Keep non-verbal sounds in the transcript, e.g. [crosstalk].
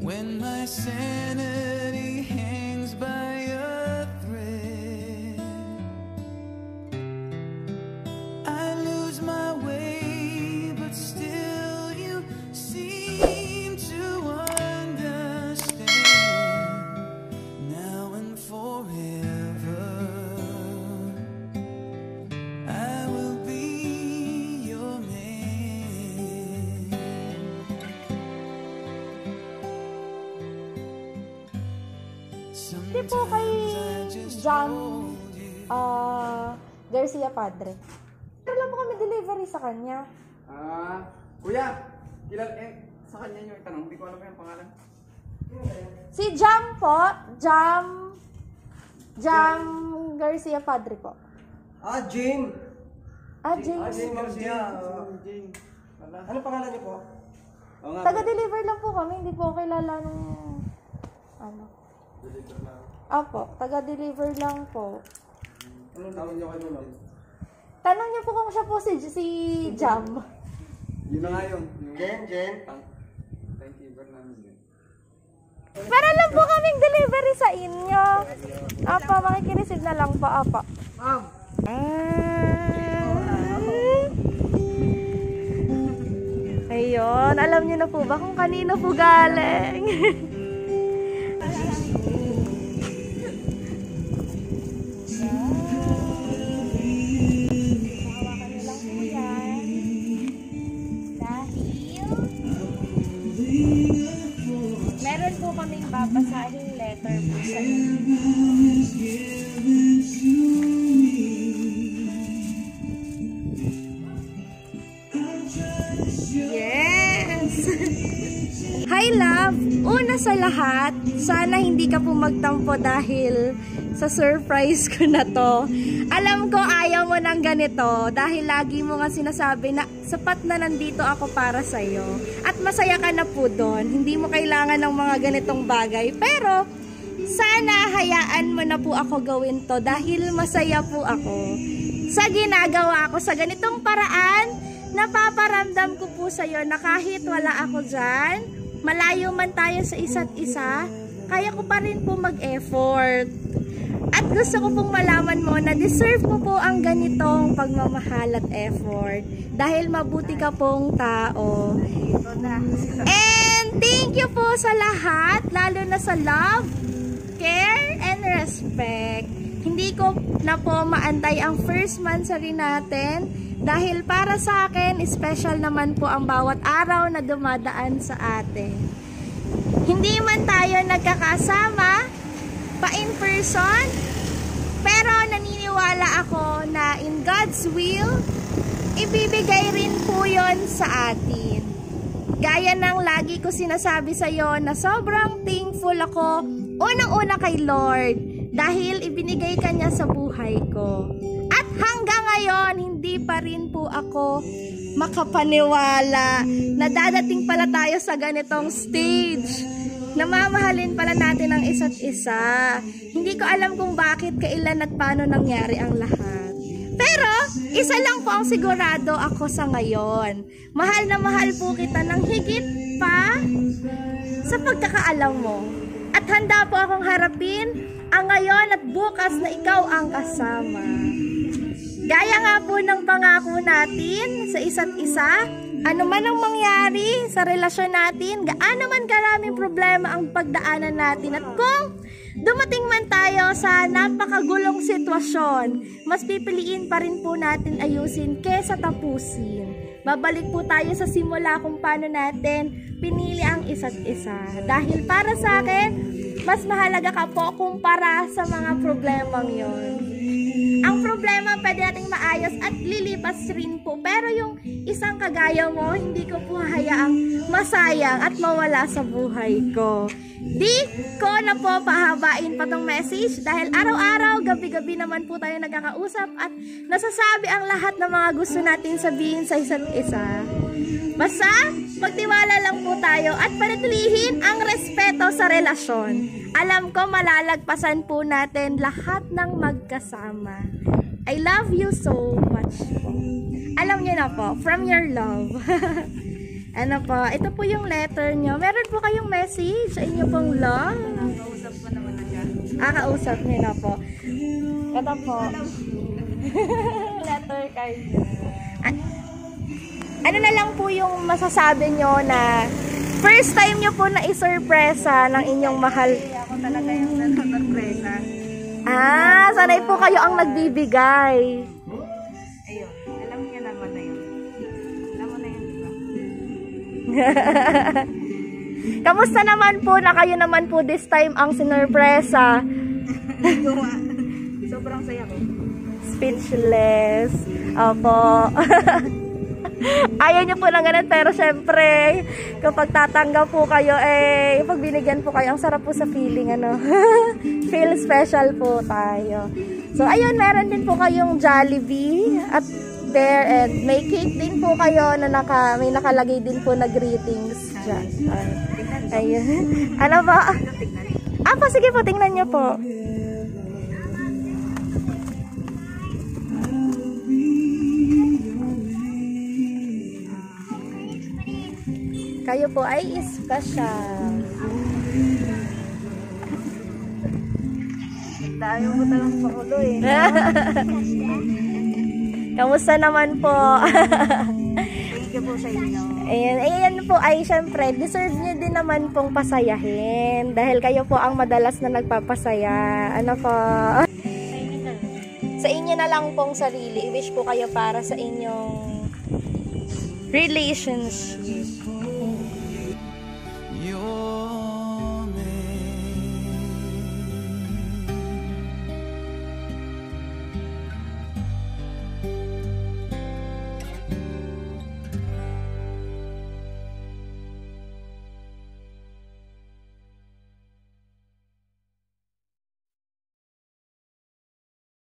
When my sanity hangs by Di po kay John ah Garcia Padre. Pero lang po kami delivery sa kanya. Ah, kuya, kilal eh, sa kanya yung tanong, hindi ko alam yung pangalan. Si Jam po, Jam Jam Garcia Padre po. Ah, Jane. Ah, Ah, James. Jane Garcia. ah. Jane. Wala. Ano pangalan niyo po? Taga-deliver lang po kami, hindi po kilala nung ano. Apo, taga-deliver lang po. Anong tawag niyo kay Lolo? Tanong niyo po kung siya po si, si Jam. Yun na nga yun. Yung Jen, Jen. Timekeeper namin yun. Pero lang po kaming delivery sa inyo. Apa, makikireceive na lang po, apa. Ma'am. Ayun, alam niyo na po ba kung kanino po galing? [laughs] Hi love! Una sa lahat, sana hindi ka po magtampo dahil sa surprise ko na to. Alam ko ayaw mo ng ganito dahil lagi mo nga sinasabi na sapat na nandito ako para sa'yo. At masaya ka na po doon. Hindi mo kailangan ng mga ganitong bagay. Pero, sana hayaan mo na po ako gawin to dahil masaya po ako. Sa ginagawa ko sa ganitong paraan, napaparamdam ko po sa'yo na kahit wala ako dyan, malayo man tayo sa isa't isa, kaya ko pa rin po mag-effort. At gusto ko pong malaman mo na deserve mo po ang ganitong pagmamahal at effort. Dahil mabuti ka pong tao. And thank you po sa lahat, lalo na sa love, care, and respect. Hindi ko na po maantay ang first monthsary natin dahil para sa akin, special naman po ang bawat araw na dumadaan sa atin. Hindi man tayo nagkakasama pa in person, pero naniniwala ako na in God's will, ibibigay rin po yon sa atin. Gaya ng lagi ko sinasabi sa iyo na sobrang thankful ako unang-una kay Lord dahil ibinigay ka niya sa buhay ko. Ngayon, hindi pa rin po ako makapaniwala na dadating pala tayo sa ganitong stage. Namamahalin pala natin ang isa't isa. Hindi ko alam kung bakit, kailan at paano nangyari ang lahat. Pero, isa lang po ang sigurado ako sa ngayon. Mahal na mahal po kita ng higit pa sa pagkakaalam mo. At handa po akong harapin ang ngayon at bukas na ikaw ang kasama. Gaya nga po ng pangako natin sa isa't isa, ano man ang mangyari sa relasyon natin, gaano man karaming problema ang pagdaanan natin at kung dumating man tayo sa napakagulong sitwasyon, mas pipiliin pa rin po natin ayusin kesa tapusin. Babalik po tayo sa simula kung paano natin pinili ang isa't isa. Dahil para sa akin, mas mahalaga ka po kumpara sa mga problemang yon. Ang problema pwede nating maayos at lilipas rin po. Pero yung isang kagaya mo, hindi ko po hayaang masayang at mawala sa buhay ko. Di ko na po pahabain pa tong message dahil araw-araw, gabi-gabi naman po tayo nagkakausap at nasasabi ang lahat ng mga gusto natin sabihin sa isa't isa. Basta, magtiwala lang po tayo at panatilihin ang respeto sa relasyon. Alam ko malalagpasan po natin lahat ng magkasama. I love you so much po. Alam niyo na po, from your love. [laughs] ano po, ito po yung letter nyo. Meron po kayong message sa inyo pong love. Nakausap ko naman na siya. Ah, kausap niyo na po. Ito po. [laughs] Letter card. Ano na lang po yung masasabi nyo na first time nyo po na isurpresa ng inyong mahal. Ako talaga yung nanonorpresa. Ah, sanay po kayo ang nagbibigay. Ayun. Alam niya naman na yun. Alam mo na yun, di ba? [laughs] Kamusta naman po na kayo naman po this time ang sinurpresa? [laughs] Sobrang saya ko. Speechless. Opo. [laughs] Ayaw niyo po ng ganun, pero syempre, kapag tatanggap po kayo, eh, pag binigyan po kayo, ang sarap po sa feeling, ano. [laughs] Feel special po tayo. So, ayun, meron din po kayong Jollibee at there, and may cake din po kayo na naka, may nakalagay din po na greetings dyan. Ay, ayun. Ano ba? Ah, pa, sige po, tingnan niyo po. Kayo po ay special. Dami mo talang pakulo eh. [laughs] Kamusta naman po? Thank you po sa inyo. ayan, ayan po ay syempre, deserve nyo din naman pong pasayahin. Dahil kayo po ang madalas na nagpapasaya. Ano po? sa inyo na lang pong sarili. I-wish po kayo para sa inyong relationship.